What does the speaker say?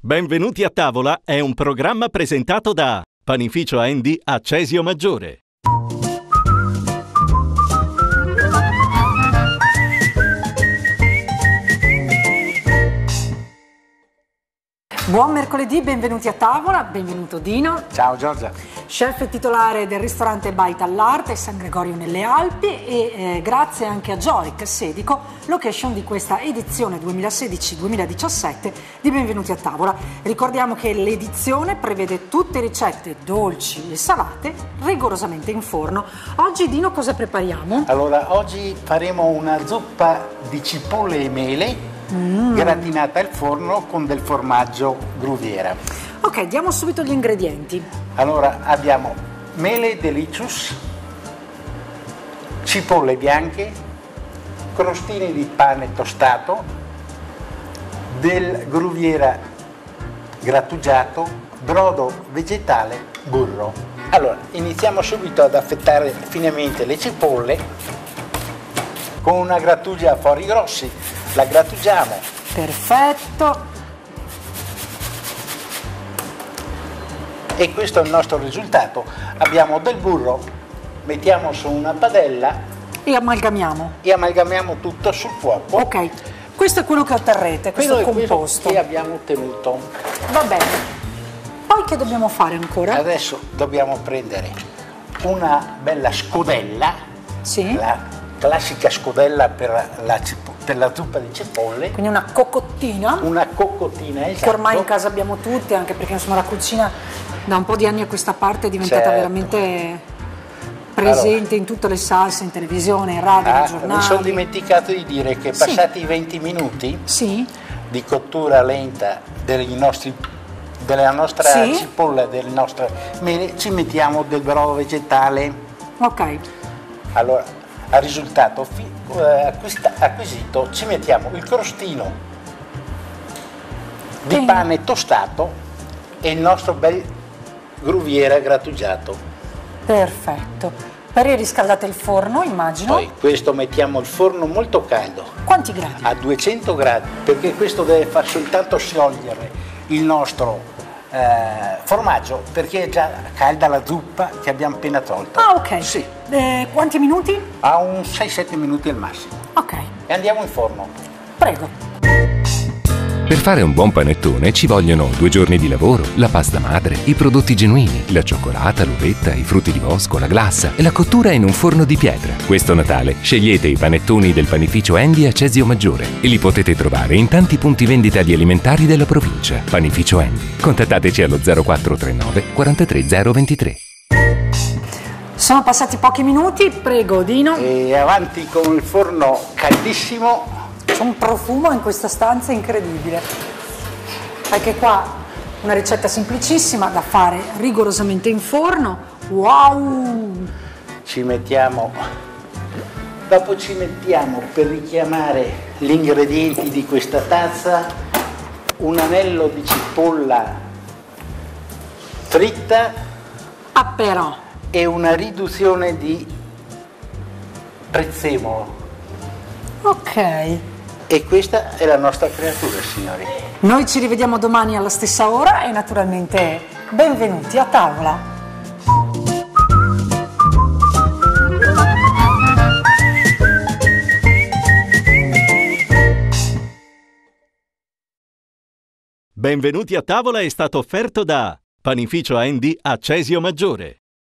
Benvenuti a tavola è un programma presentato da Panificio Andy a Cesio Maggiore. Buon mercoledì, benvenuti a tavola, benvenuto Dino. Ciao Giorgia. Chef e titolare del ristorante Baita all'Arte, San Gregorio nelle Alpi e eh, grazie anche a Joic Sedico, location di questa edizione 2016-2017 di Benvenuti a tavola. Ricordiamo che l'edizione prevede tutte ricette dolci e salate rigorosamente in forno. Oggi Dino cosa prepariamo? Allora, oggi faremo una zuppa di cipolle e mele Mm. gratinata al forno con del formaggio gruviera. Ok, diamo subito gli ingredienti. Allora, abbiamo mele delicious, cipolle bianche, crostini di pane tostato, del gruviera grattugiato, brodo vegetale, burro. Allora, iniziamo subito ad affettare finemente le cipolle con una grattugia a fori grossi. La grattugiamo Perfetto. e questo è il nostro risultato. Abbiamo del burro, mettiamo su una padella E amalgamiamo. e amalgamiamo tutto sul fuoco. Ok, questo è quello che otterrete, questo è quello composto. che abbiamo ottenuto. Va bene. Poi che dobbiamo fare ancora? Adesso dobbiamo prendere una bella scodella, Sì. la classica scodella per la, per la zuppa di cipolle, Quindi una cocottina una coccotina che esatto. ormai in casa abbiamo tutte, anche perché insomma la cucina da un po' di anni a questa parte è diventata Certo. veramente presente in tutte le salse, in televisione, in radio, Ah, nei mi sono giornali. dimenticato di dire che passati i 20 minuti Sì, di cottura lenta nostri- della nostra Sì. cipolla, del nostro mele, ci mettiamo del brodo vegetale. ok. Allora, al risultato eh, acquista- acquisito ci mettiamo il crostino di pane tostato e il nostro bel gruviera grattugiato. Perfetto. Poi riscaldate il forno, immagino. Poi questo mettiamo il forno molto caldo, Quanti gradi? a 200 gradi, perché questo deve far soltanto sciogliere il nostro eh, formaggio, perché è già calda la zuppa che abbiamo appena tolto. Ah, ok. Sì, Eh, quanti minuti? a un 6-7 minuti al massimo. Ok, E andiamo in forno. prego. Per fare un buon panettone ci vogliono due giorni di lavoro, la pasta madre, i prodotti genuini, la cioccolata, l'uvetta, i frutti di bosco, la glassa e la cottura in un forno di pietra. Questo Natale scegliete i panettoni del panificio Andy a Cesio Maggiore e li potete trovare in tanti punti vendita di alimentari della provincia. Panificio Andy. Contattateci allo 0439 43023. Sono passati pochi minuti, prego Dino. E avanti con il forno caldissimo. C'è un profumo in questa stanza incredibile. Anche qua una ricetta semplicissima da fare rigorosamente in forno. Wow! Ci mettiamo, dopo ci mettiamo per richiamare gli ingredienti di questa tazza un anello di cipolla fritta Ah però, e una riduzione di prezzemolo. ok. E questa è la nostra creatura, signori. Noi ci rivediamo domani alla stessa ora e naturalmente benvenuti a tavola. Benvenuti a tavola è stato offerto da Panificio Andy a Cesio Maggiore.